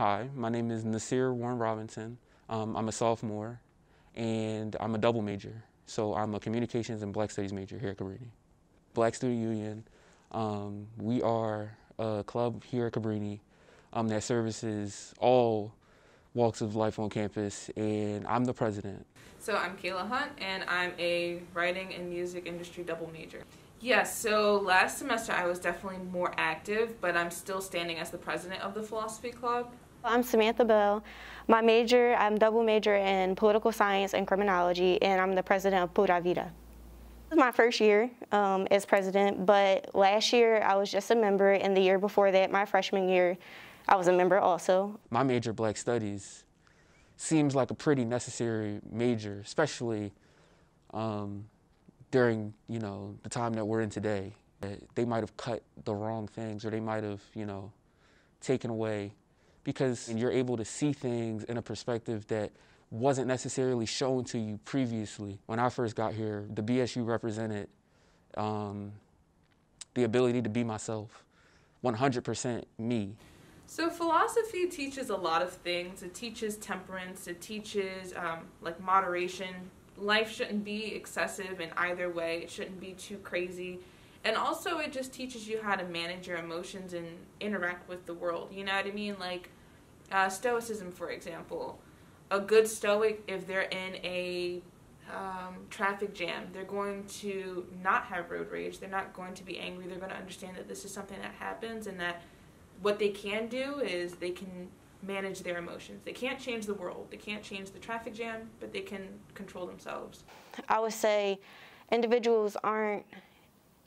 Hi, my name is Nasir Warren Robinson. Um, I'm a sophomore and I'm a double major. So I'm a communications and black studies major here at Cabrini. Black Student Union, um, we are a club here at Cabrini um, that services all walks of life on campus and I'm the president. So I'm Kayla Hunt and I'm a writing and music industry double major. Yes, so last semester I was definitely more active, but I'm still standing as the president of the philosophy club. I'm Samantha Bell. My major, I'm double major in political science and criminology, and I'm the president of Pura Vida. This is my first year um, as president, but last year I was just a member, and the year before that, my freshman year, I was a member also. My major, Black Studies, seems like a pretty necessary major, especially um, during you know the time that we're in today. They might have cut the wrong things, or they might have you know taken away, because you're able to see things in a perspective that wasn't necessarily shown to you previously. When I first got here, the BSU represented um, the ability to be myself, 100% me. So philosophy teaches a lot of things. It teaches temperance. It teaches um, like moderation, life shouldn't be excessive in either way. It shouldn't be too crazy. And also, it just teaches you how to manage your emotions and interact with the world. You know what I mean? Like uh, Stoicism, for example. A good Stoic, if they're in a um, traffic jam, they're going to not have road rage. They're not going to be angry. They're going to understand that this is something that happens and that what they can do is they can manage their emotions. They can't change the world, they can't change the traffic jam, but they can control themselves. I would say individuals aren't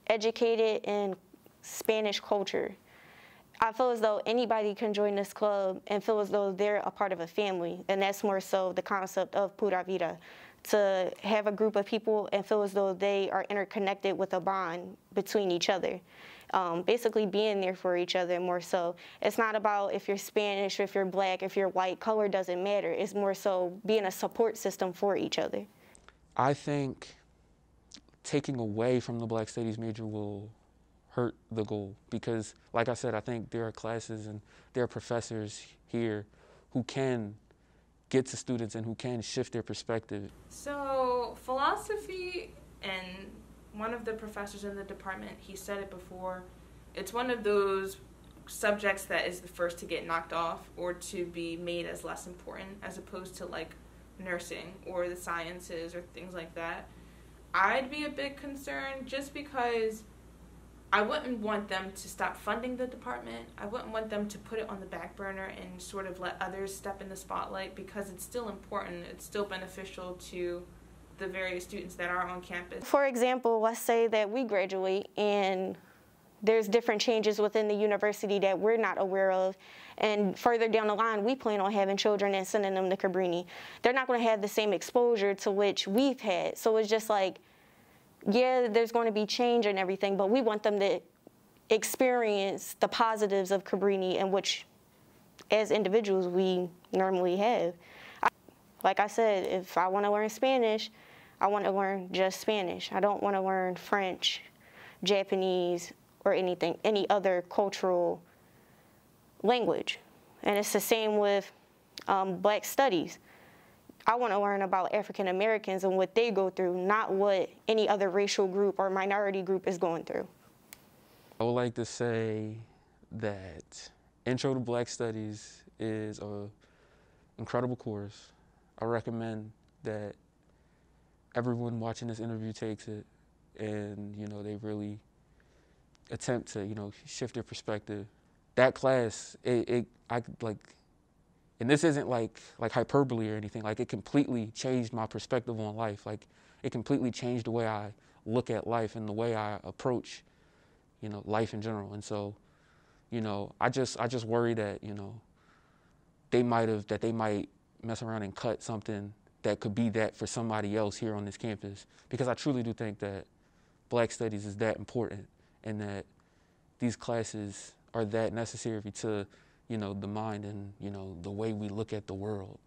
educated in Spanish culture. I feel as though anybody can join this club and feel as though they're a part of a family, and that's more so the concept of Pura Vida. To have a group of people and feel as though they are interconnected with a bond between each other um, basically being there for each other more so. It's not about if you're Spanish, if you're black, if you're white, color doesn't matter. It's more so being a support system for each other. I think taking away from the Black Studies major will hurt the goal because, like I said, I think there are classes and there are professors here who can get to students and who can shift their perspective. So, philosophy and one of the professors in the department, he said it before, it's one of those subjects that is the first to get knocked off or to be made as less important as opposed to like nursing or the sciences or things like that. I'd be a bit concerned just because I wouldn't want them to stop funding the department. I wouldn't want them to put it on the back burner and sort of let others step in the spotlight because it's still important. It's still beneficial to the various students that are on campus. For example, let's say that we graduate and there's different changes within the university that we're not aware of. And further down the line, we plan on having children and sending them to Cabrini. They're not going to have the same exposure to which we've had. So it's just like, yeah, there's going to be change and everything, but we want them to experience the positives of Cabrini and which, as individuals, we normally have. Like I said, if I want to learn Spanish, I want to learn just Spanish. I don't want to learn French, Japanese, or anything, any other cultural language. And it's the same with um, black studies. I want to learn about African Americans and what they go through, not what any other racial group or minority group is going through. I would like to say that Intro to Black Studies is an incredible course. I recommend that everyone watching this interview takes it and, you know, they really attempt to, you know, shift their perspective. That class, it, it I like, and this isn't like like hyperbole or anything. Like it completely changed my perspective on life. Like it completely changed the way I look at life and the way I approach, you know, life in general. And so, you know, I just I just worry that you know, they might have that they might mess around and cut something that could be that for somebody else here on this campus because I truly do think that black studies is that important and that these classes are that necessary to you know the mind and you know the way we look at the world